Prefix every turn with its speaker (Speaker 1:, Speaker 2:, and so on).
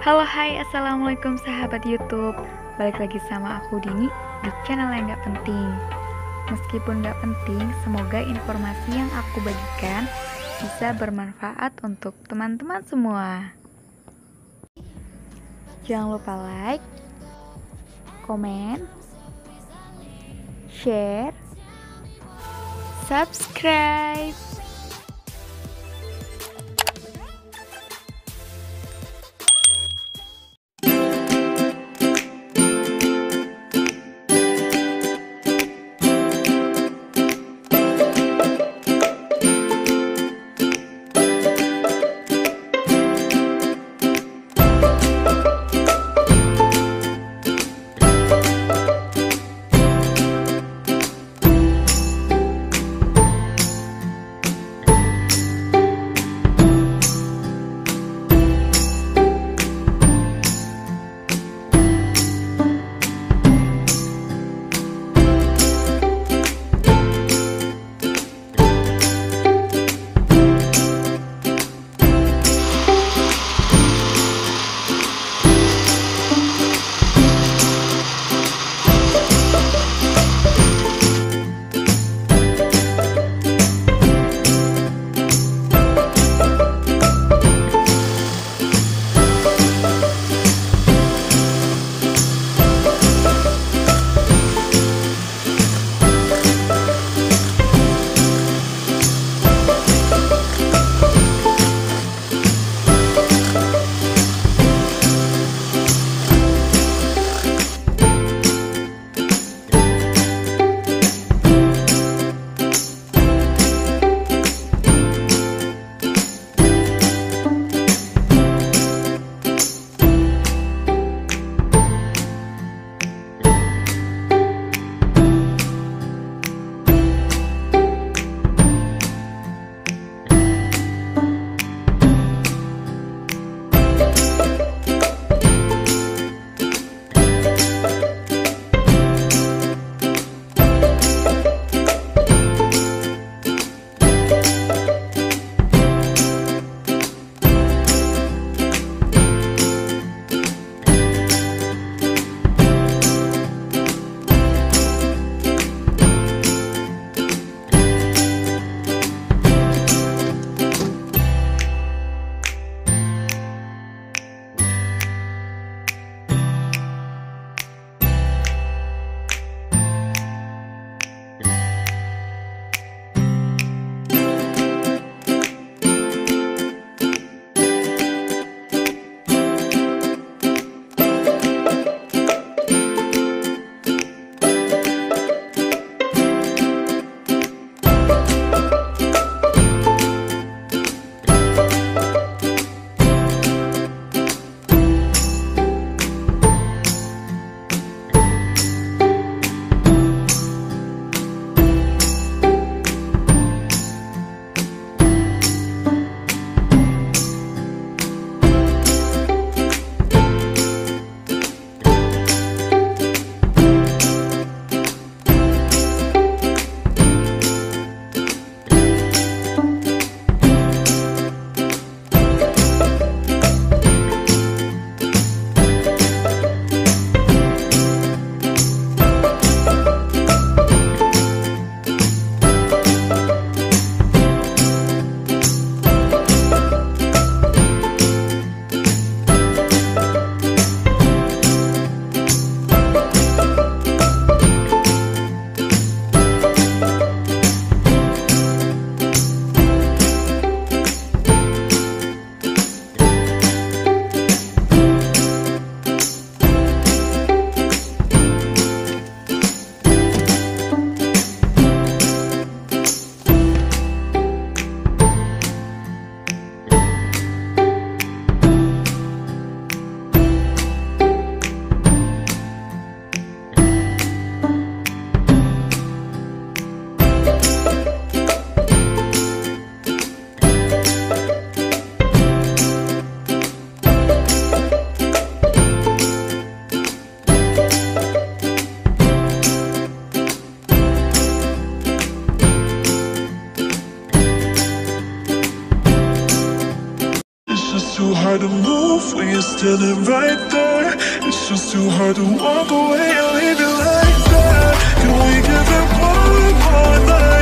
Speaker 1: Halo hai. Assalamualaikum sahabat YouTube. Balik lagi sama aku Dini di channel yang gak penting. Meskipun gak penting semoga informasi yang aku bagikan bisa bermanfaat untuk teman-teman semua. Jangan lupa like, komen, share, subscribe hard to move
Speaker 2: when you're standing right there It's just too hard to walk away and leave you like that Can we give it one more night?